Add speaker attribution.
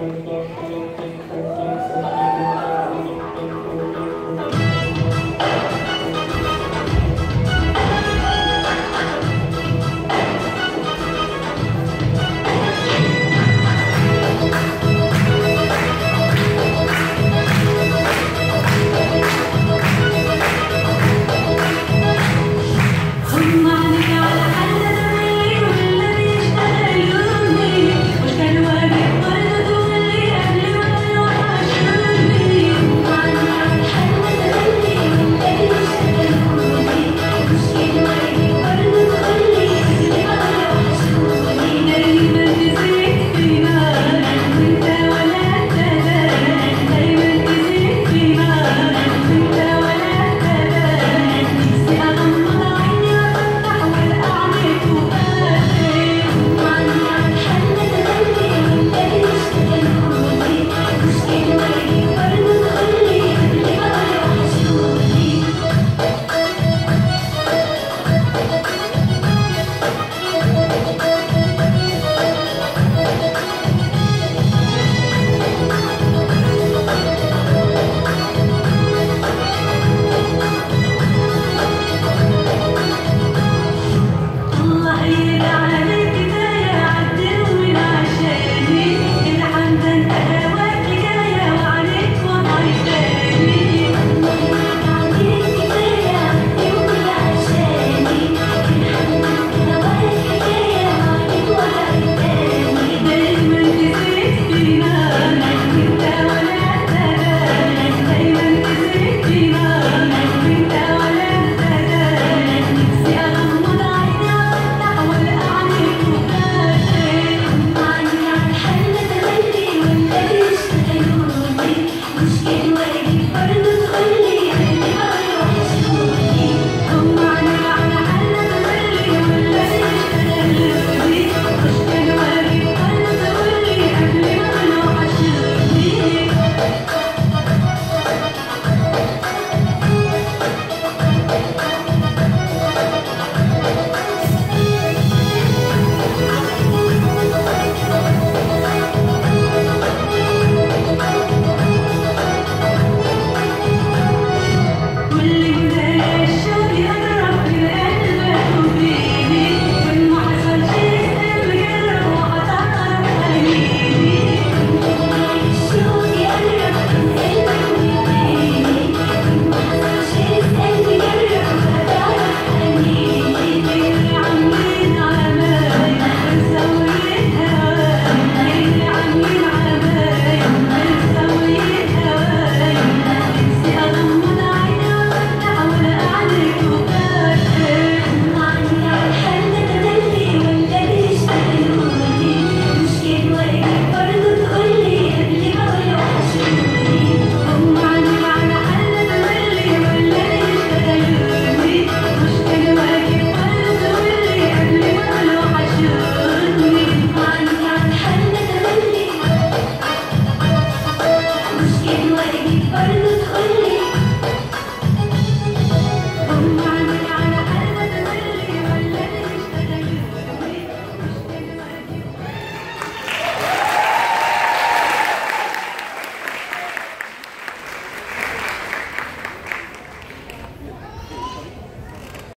Speaker 1: মঙ্গল